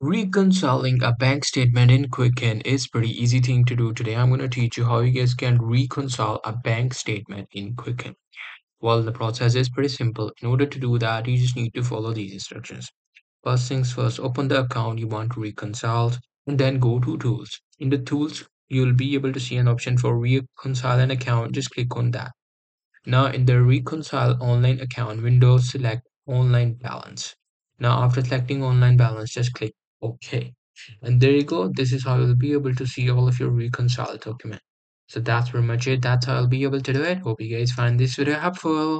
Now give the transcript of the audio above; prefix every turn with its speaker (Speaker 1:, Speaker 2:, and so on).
Speaker 1: Reconciling a bank statement in Quicken is pretty easy thing to do. Today I'm going to teach you how you guys can reconcile a bank statement in Quicken. Well, the process is pretty simple. In order to do that, you just need to follow these instructions. First things first, open the account you want to reconcile and then go to tools. In the tools, you'll be able to see an option for reconcile an account. Just click on that. Now in the reconcile online account window, select online balance. Now after selecting online balance, just click OK. And there you go. This is how you'll be able to see all of your reconciled document. So that's pretty much it. That's how I'll be able to do it. Hope you guys find this video helpful.